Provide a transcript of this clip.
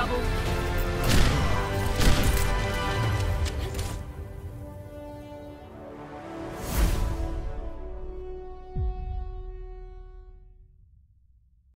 Rebel.